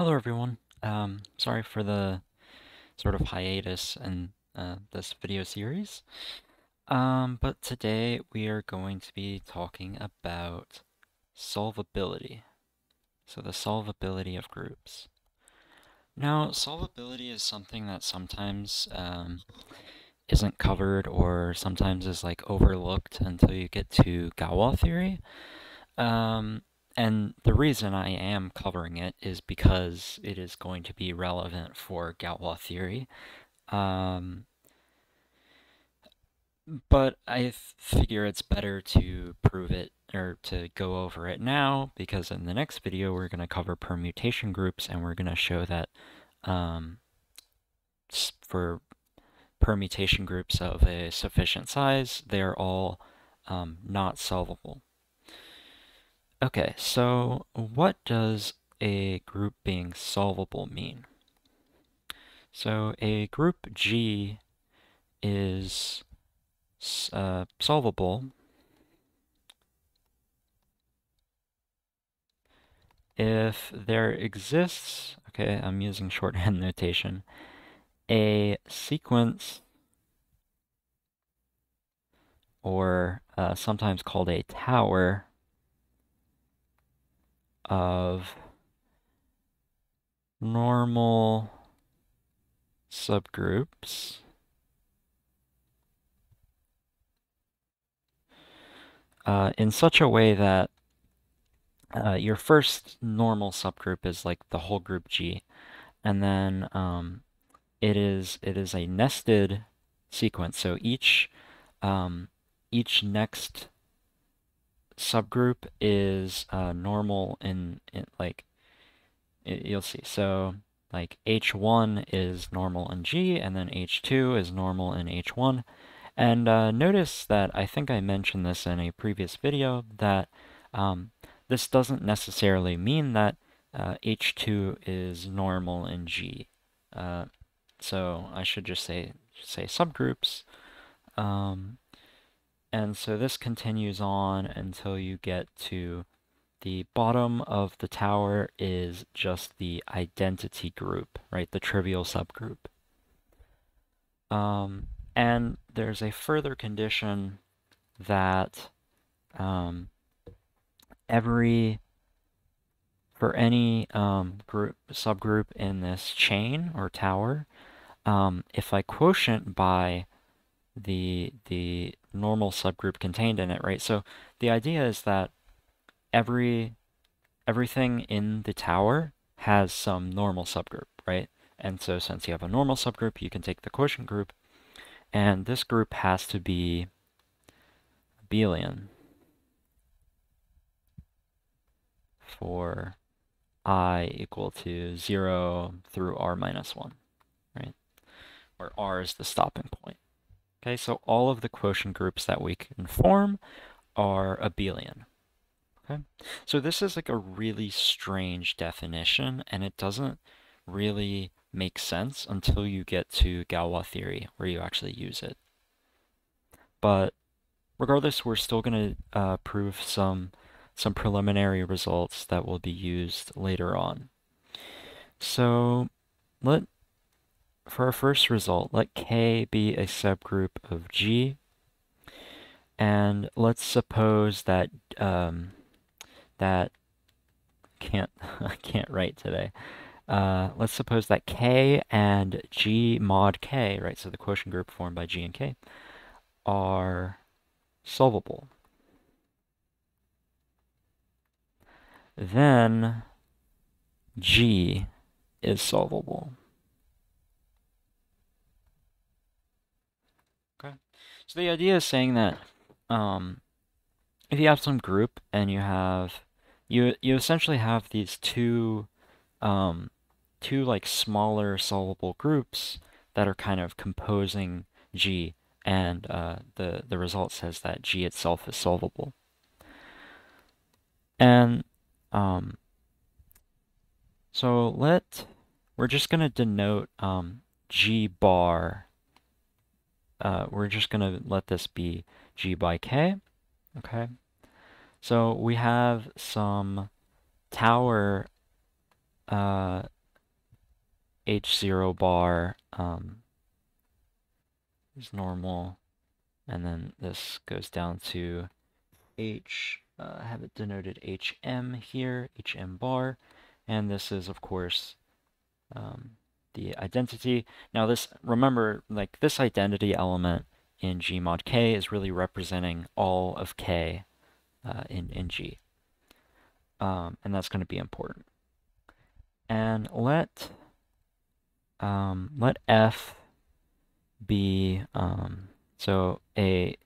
Hello, everyone. Um, sorry for the sort of hiatus in uh, this video series. Um, but today we are going to be talking about solvability. So the solvability of groups. Now, solvability is something that sometimes um, isn't covered or sometimes is like overlooked until you get to Galois theory. Um, and the reason I am covering it is because it is going to be relevant for Galois theory. Um, but I figure it's better to prove it or to go over it now because in the next video we're going to cover permutation groups and we're going to show that um, for permutation groups of a sufficient size, they're all um, not solvable. Okay, so what does a group being solvable mean? So a group G is uh, solvable if there exists, okay, I'm using shorthand notation, a sequence or uh, sometimes called a tower of normal subgroups uh, in such a way that uh, your first normal subgroup is like the whole group G, and then um, it is it is a nested sequence. So each um, each next subgroup is uh, normal in, in like it, you'll see. So like H1 is normal in G, and then H2 is normal in H1. And uh, notice that I think I mentioned this in a previous video that um, this doesn't necessarily mean that uh, H2 is normal in G. Uh, so I should just say say subgroups. Um, and so this continues on until you get to the bottom of the tower is just the identity group, right? The trivial subgroup. Um, and there's a further condition that um, every, for any um, group subgroup in this chain or tower, um, if I quotient by the the normal subgroup contained in it, right? So the idea is that every everything in the tower has some normal subgroup, right? And so since you have a normal subgroup, you can take the quotient group, and this group has to be abelian for i equal to 0 through r minus 1, right? Where r is the stopping point. Okay, so all of the quotient groups that we can form are abelian. Okay, so this is like a really strange definition, and it doesn't really make sense until you get to Galois theory, where you actually use it. But regardless, we're still going to uh, prove some some preliminary results that will be used later on. So let for our first result, let K be a subgroup of G. And let's suppose that um, that can't I can't write today. Uh, let's suppose that K and G mod K, right? So the quotient group formed by G and K are solvable. Then G is solvable. So the idea is saying that um, if you have some group and you have you you essentially have these two um, two like smaller solvable groups that are kind of composing G, and uh, the the result says that G itself is solvable. And um, so let we're just going to denote um, G bar uh, we're just going to let this be g by k. Okay. So we have some tower uh, h0 bar um, is normal, and then this goes down to h, uh, have it denoted hm here, hm bar, and this is, of course, um, the identity. Now this, remember, like this identity element in Gmod k is really representing all of k uh, in, in G. Um, and that's going to be important. And let um, let f be um, so a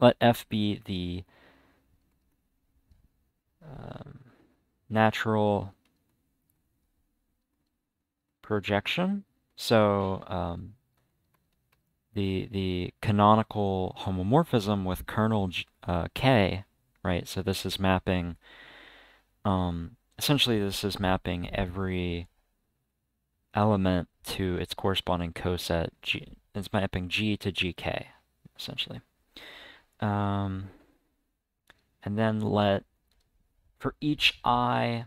let f be the um, natural projection. So um, the the canonical homomorphism with kernel uh, k, right? So this is mapping. Um, essentially, this is mapping every element to its corresponding coset G. It's mapping G to GK, essentially. Um, and then let, for each i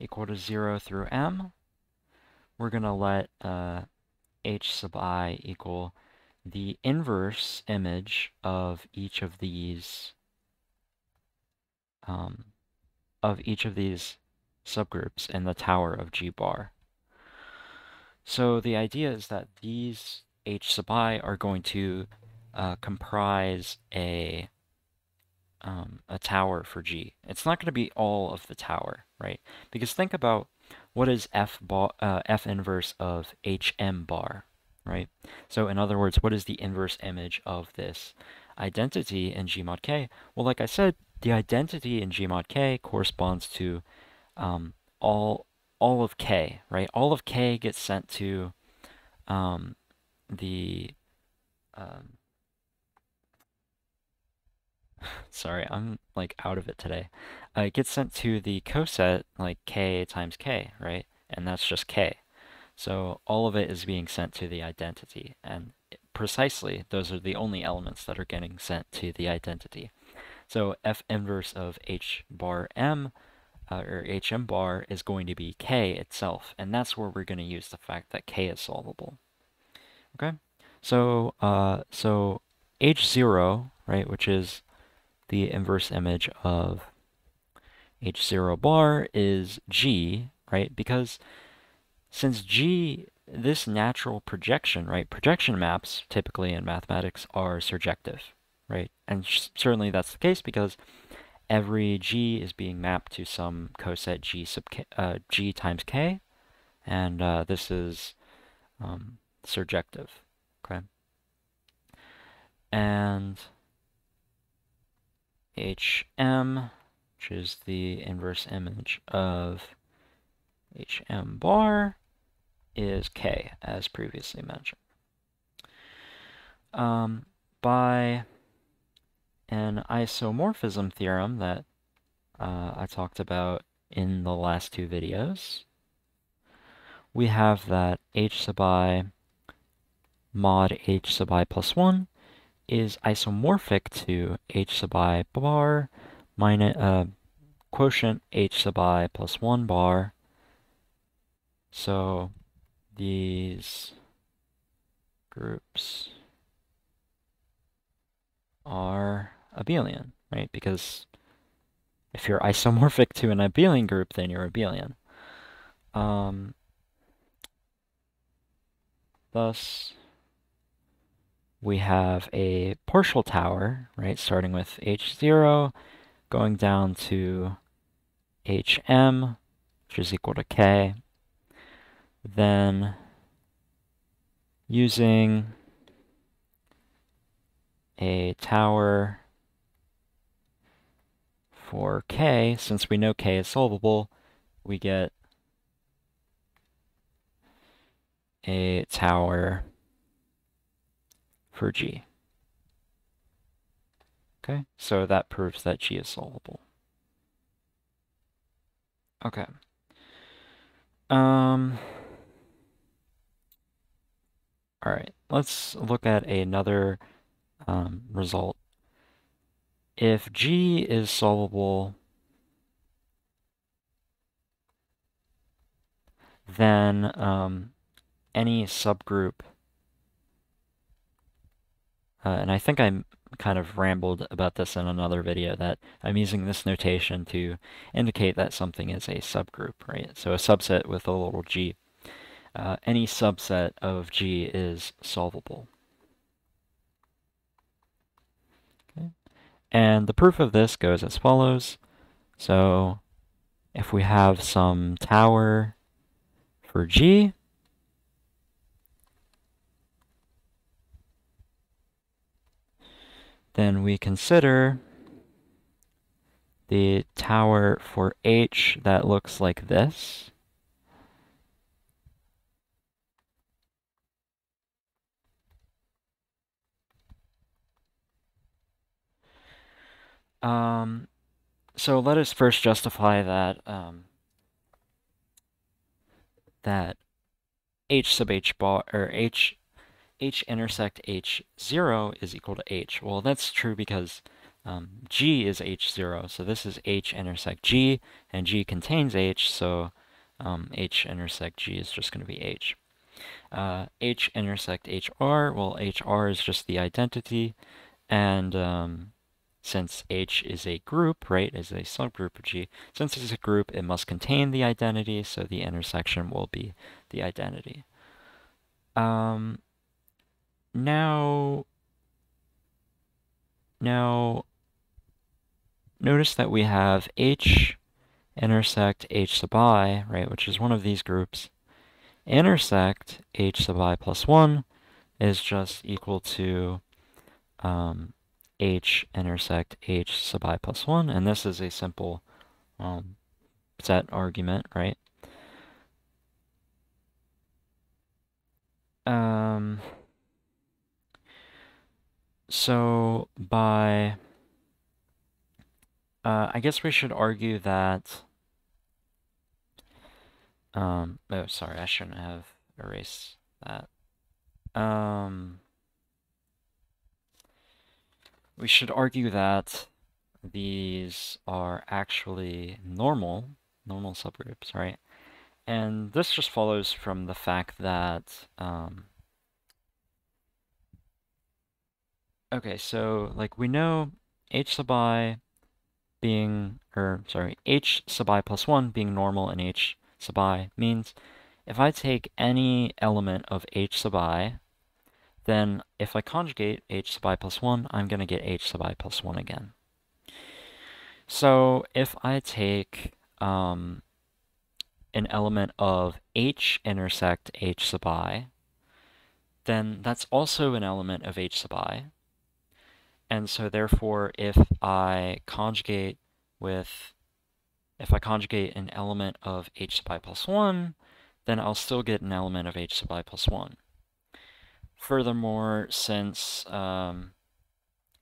equal to 0 through m, we're going to let uh, h sub i equal the inverse image of each of these um, of each of these subgroups in the tower of G bar. So the idea is that these H sub i are going to uh, comprise a um, a tower for G. It's not going to be all of the tower, right? Because think about what is F, bar, uh, F inverse of HM bar, right? So in other words, what is the inverse image of this identity in G mod k? Well, like I said, the identity in G mod k corresponds to um, all all of k, right? All of k gets sent to um, the um, sorry, I'm like out of it today. Uh, it gets sent to the coset like k times k, right? And that's just k. So all of it is being sent to the identity, and precisely those are the only elements that are getting sent to the identity. So f inverse of h bar m uh, or hm bar is going to be k itself, and that's where we're going to use the fact that k is solvable. Okay, so uh, so h0, right, which is the inverse image of h0 bar is g, right, because since g, this natural projection, right, projection maps typically in mathematics are surjective, right, and certainly that's the case because every g is being mapped to some coset g sub k, uh, g times k, and uh, this is um, surjective. Okay, and hm, which is the inverse image of hm bar, is k, as previously mentioned. Um, by an isomorphism theorem that uh, I talked about in the last two videos, we have that h sub i mod h sub i plus 1 is isomorphic to h sub i bar minus uh, quotient h sub i plus 1 bar. So these groups are abelian, right? Because if you're isomorphic to an abelian group, then you're abelian. Um, thus, we have a partial tower, right, starting with h0, going down to hm, which is equal to k. Then, using a tower for k, since we know k is solvable, we get a tower for g. Okay, so that proves that g is solvable. Okay. Um, all right, let's look at another um, result if g is solvable then um, any subgroup, uh, and I think I kind of rambled about this in another video, that I'm using this notation to indicate that something is a subgroup, right? So a subset with a little g. Uh, any subset of G is solvable. Okay. And the proof of this goes as follows. So if we have some tower for G, then we consider the tower for H that looks like this. Um, so let us first justify that um, that h sub h bar or h h intersect h zero is equal to h. Well, that's true because um, g is h zero, so this is h intersect g, and g contains h, so um, h intersect g is just going to be h. Uh, h intersect hr, well, hr is just the identity, and um, since H is a group, right, is a subgroup of G, since it's a group, it must contain the identity, so the intersection will be the identity. Um, now, now, notice that we have H intersect H sub i, right, which is one of these groups, intersect H sub i plus 1 is just equal to um, h intersect h sub i plus 1, and this is a simple um, set argument, right? Um, so by, uh, I guess we should argue that, um, oh, sorry, I shouldn't have erased that. Um, we should argue that these are actually normal, normal subgroups, right? And this just follows from the fact that, um, okay, so like we know h sub i being, or sorry, h sub i plus 1 being normal and h sub i means if I take any element of h sub i then if I conjugate h sub i plus 1, I'm going to get h sub i plus 1 again. So if I take um, an element of h intersect h sub i, then that's also an element of h sub i. And so therefore, if I conjugate with, if I conjugate an element of h sub i plus 1, then I'll still get an element of h sub i plus 1. Furthermore, since um,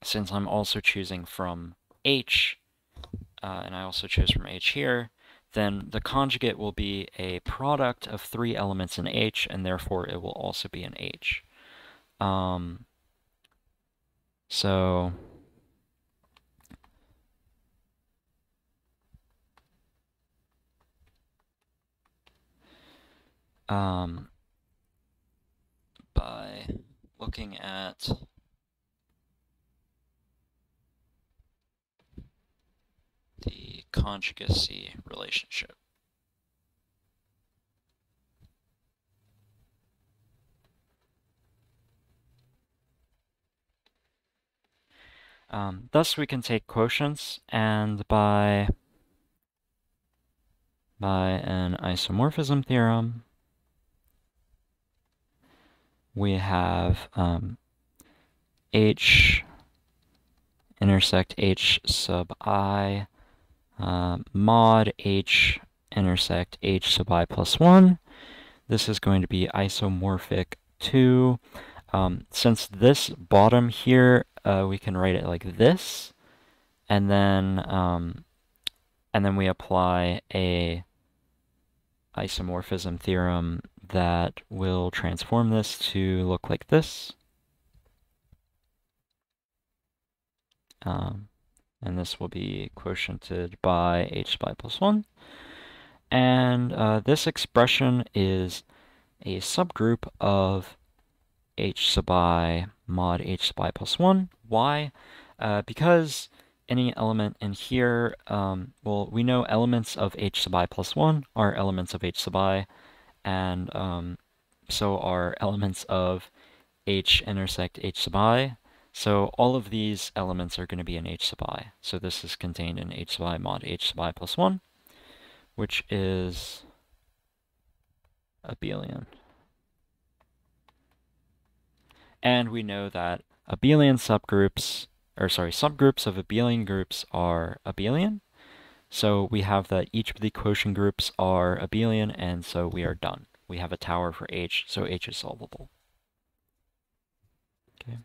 since I'm also choosing from H, uh, and I also chose from H here, then the conjugate will be a product of three elements in H, and therefore it will also be in H. Um, so... Um, by looking at the conjugacy relationship. Um, thus, we can take quotients, and by, by an isomorphism theorem, we have um, h intersect h sub i uh, mod h intersect h sub i plus 1. This is going to be isomorphic to, um, since this bottom here, uh, we can write it like this, and then, um, and then we apply a isomorphism theorem that will transform this to look like this. Um, and this will be quotiented by h by plus 1. And uh, this expression is a subgroup of h sub i mod h sub i plus 1. Why? Uh, because any element in here, um, well, we know elements of h sub i plus 1 are elements of h sub i, and um, so are elements of h intersect h sub i. So all of these elements are going to be in h sub i. So this is contained in h sub i mod h sub i plus 1, which is abelian. And we know that abelian subgroups, or sorry, subgroups of abelian groups are abelian. So we have that each of the quotient groups are abelian, and so we are done. We have a tower for h, so h is solvable. Okay.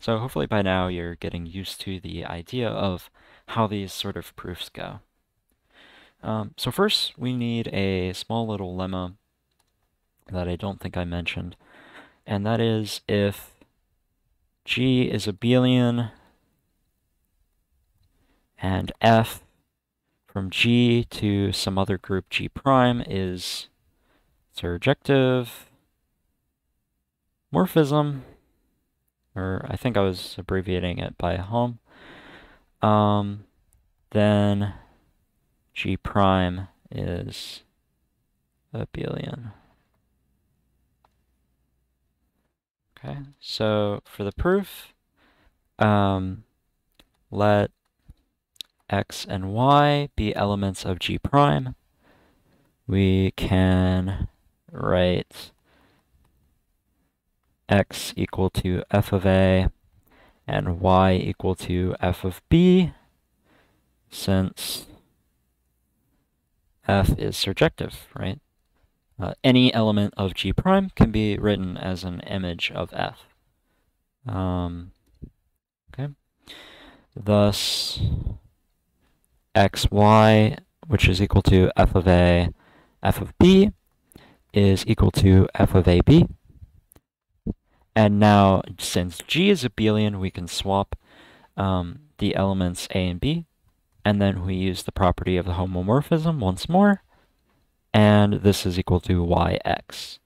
So hopefully by now you're getting used to the idea of how these sort of proofs go. Um, so first, we need a small little lemma that I don't think I mentioned and that is if G is abelian and F from G to some other group G prime is surjective morphism, or I think I was abbreviating it by hom, um, then G prime is abelian. Okay, so for the proof, um, let x and y be elements of G prime. We can write x equal to f of a and y equal to f of b since f is surjective, right? Uh, any element of G prime can be written as an image of F. Um, okay. Thus, xy, which is equal to f of a, f of b, is equal to f of ab. And now, since G is abelian, we can swap um, the elements a and b, and then we use the property of the homomorphism once more, and this is equal to yx.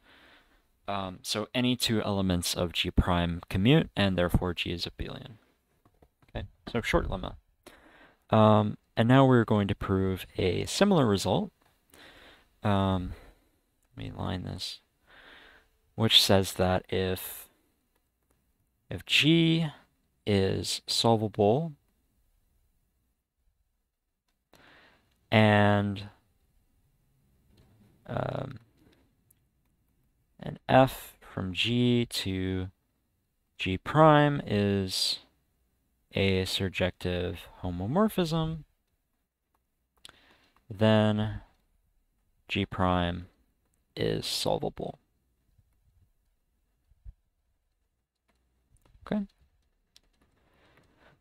Um, so any two elements of G prime commute, and therefore G is abelian. Okay, so short lemma. Um, and now we're going to prove a similar result. Um, let me line this, which says that if if G is solvable and um, and f from G to G prime is a surjective homomorphism, then G prime is solvable. Okay.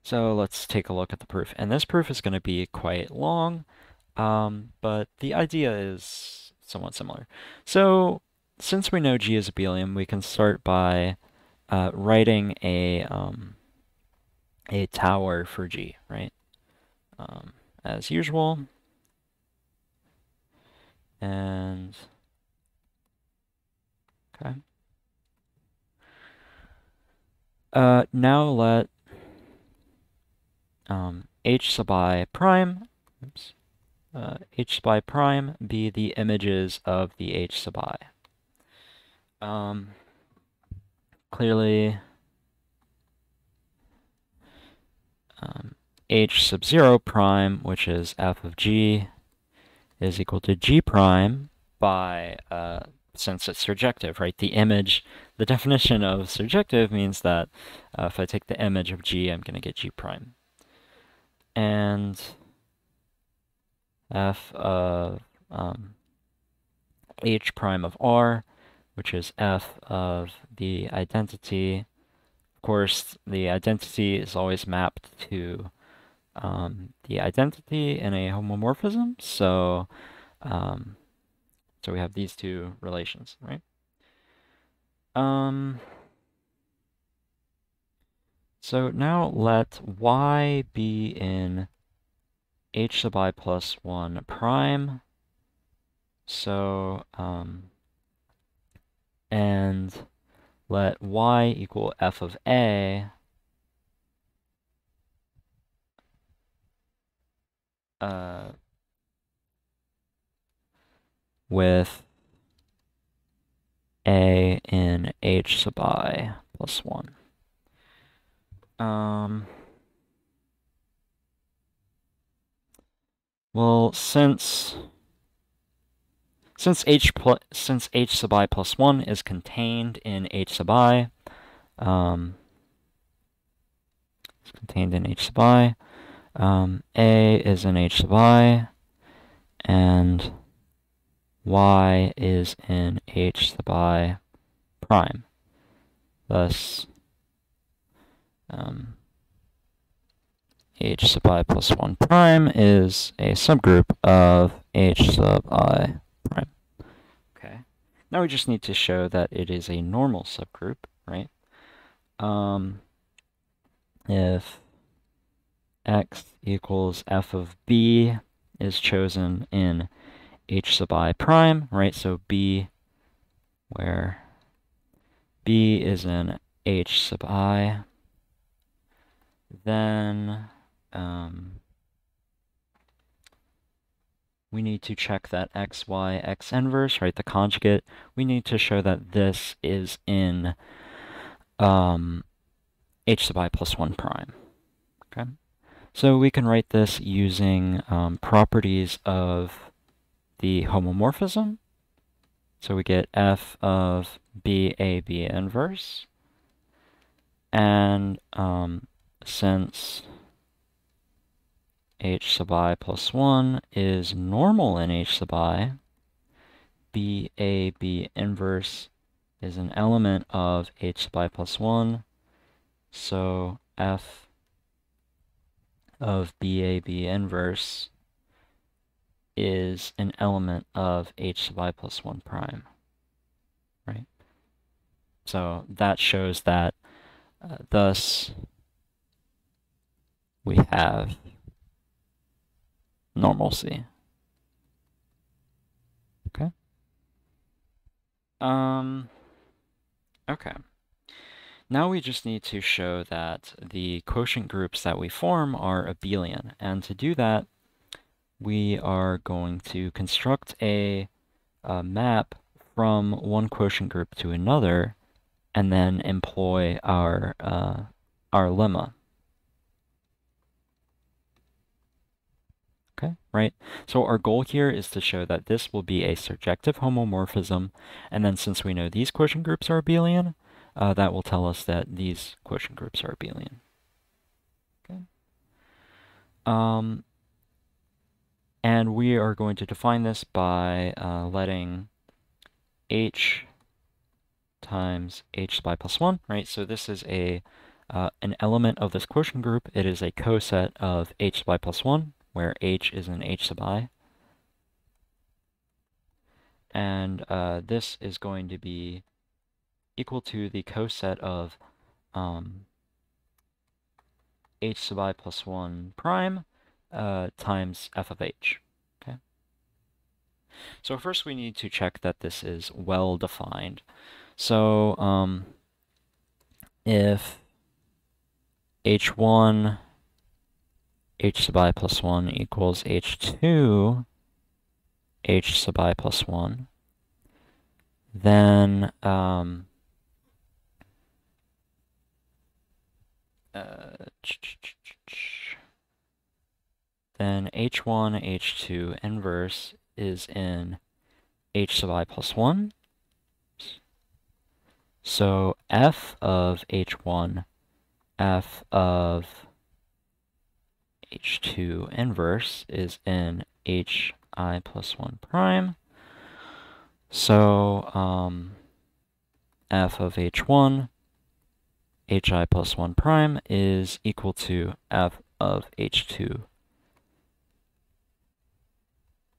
So let's take a look at the proof. And this proof is going to be quite long, um, but the idea is somewhat similar. So since we know G is abelian, we can start by uh, writing a um, a tower for G, right? Um, as usual. And okay. Uh, now let um, h sub i prime oops, uh, h sub i prime be the images of the h sub i. Um, clearly, um, h sub 0 prime, which is f of g, is equal to g prime by, uh, since it's surjective, right? The image, the definition of surjective means that uh, if I take the image of g, I'm going to get g prime. And f of um, h prime of r, which is f of the identity. Of course, the identity is always mapped to um, the identity in a homomorphism, so um, so we have these two relations, right? Um, so now let y be in h sub i plus 1 prime So, um, and let y equal f of a uh, with a in h sub i plus 1. Um, well, since since h plus since h sub i plus 1 is contained in h sub i, um, it's contained in h sub i, um, a is in h sub i, and y is in h sub i prime. Thus, um, h sub i plus 1 prime is a subgroup of h sub i prime. Okay. Now we just need to show that it is a normal subgroup, right? Um, if x equals f of b is chosen in h sub i prime, right? So b, where b is in h sub i, then um, we need to check that x, y, x inverse, right, the conjugate. We need to show that this is in um, h sub i plus 1 prime. Okay, So we can write this using um, properties of the homomorphism. So we get f of BAB inverse. And um, since h sub i plus 1 is normal in h sub i, BAB inverse is an element of h sub i plus 1. So f of BAB inverse is an element of h sub i plus 1 prime, right? So that shows that uh, thus we have normalcy. Okay. Um, okay. Now we just need to show that the quotient groups that we form are abelian. And to do that, we are going to construct a, a map from one quotient group to another and then employ our, uh, our lemma. Okay, right? So our goal here is to show that this will be a surjective homomorphism, and then since we know these quotient groups are abelian, uh, that will tell us that these quotient groups are abelian. Okay. Um, and we are going to define this by uh, letting h times h i plus 1, right? So this is a uh, an element of this quotient group. It is a coset of h i plus 1, where h is in h sub i. And uh, this is going to be equal to the coset of um, h sub i plus 1 prime uh, times f of h. Okay. So first we need to check that this is well defined. So um, if h1 h sub i plus 1 equals h2 h sub i plus 1, then um, uh, then h1, h2 inverse is in h sub i plus 1. So f of h1, f of h2 inverse is in hi plus 1 prime. So um, f of h1, hi plus 1 prime is equal to f of h2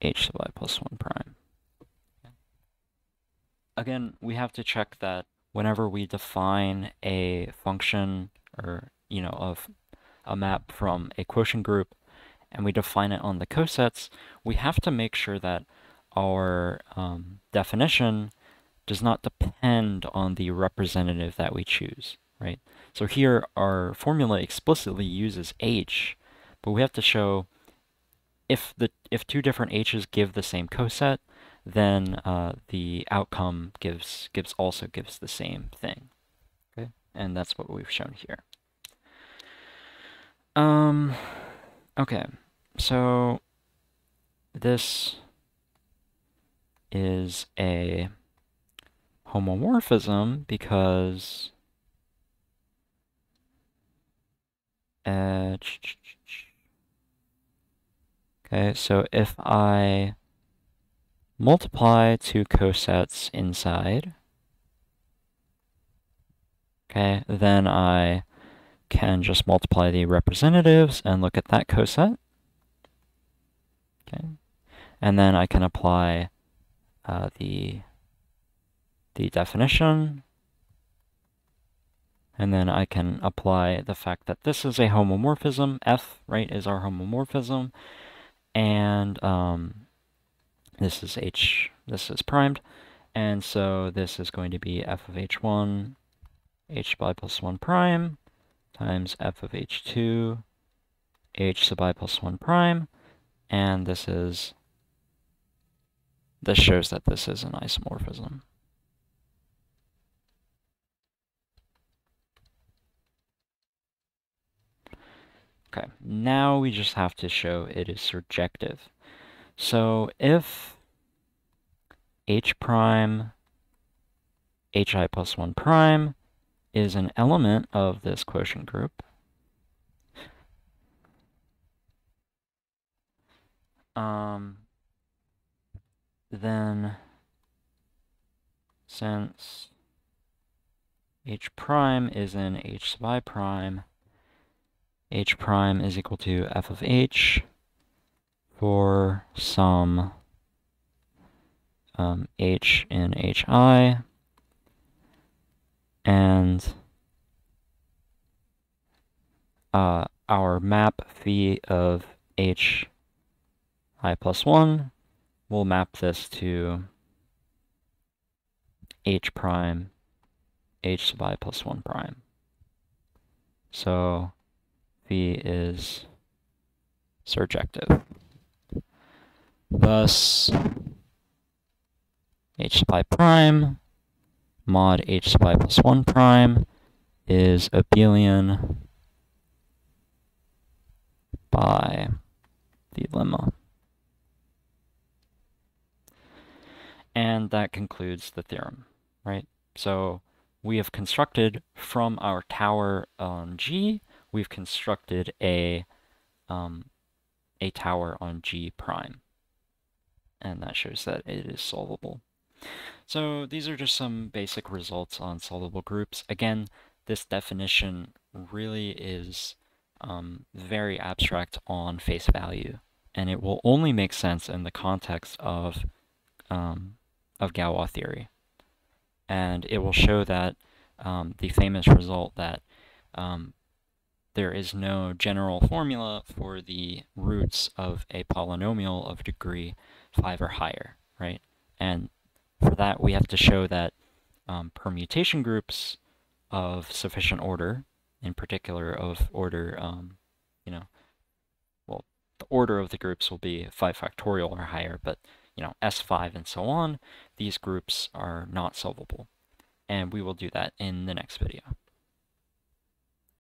h sub i plus 1 prime. Again, we have to check that whenever we define a function or, you know, of a map from a quotient group and we define it on the cosets, we have to make sure that our um, definition does not depend on the representative that we choose, right? So here our formula explicitly uses h, but we have to show if the if two different h's give the same coset, then uh, the outcome gives gives also gives the same thing. Okay, and that's what we've shown here. Um, okay, so this is a homomorphism because uh, okay, so if I multiply two cosets inside, okay, then I can just multiply the representatives and look at that coset. Okay, and then I can apply uh, the the definition, and then I can apply the fact that this is a homomorphism. F, right, is our homomorphism, and um, this is H, this is primed, and so this is going to be f of h1, h by plus 1 prime, times f of h2, h sub i plus 1 prime, and this is, this shows that this is an isomorphism. Okay, now we just have to show it is surjective. So if h prime hi plus 1 prime is an element of this quotient group, um, then since h prime is in h sub i prime, h prime is equal to f of h for some um, h in hi and uh, our map phi of h i plus 1 will map this to h prime h sub i plus 1 prime. So phi is surjective. Thus, h sub i prime mod h sub i plus 1 prime is abelian by the lemma. And that concludes the theorem, right? So we have constructed from our tower on G, we've constructed a um, a tower on G prime. And that shows that it is solvable. So these are just some basic results on solvable groups. Again, this definition really is um, very abstract on face value, and it will only make sense in the context of um, of Galois theory. And it will show that um, the famous result that um, there is no general formula for the roots of a polynomial of degree 5 or higher, right? And for that, we have to show that um, permutation groups of sufficient order, in particular of order, um, you know, well, the order of the groups will be 5 factorial or higher, but, you know, S5 and so on, these groups are not solvable. And we will do that in the next video.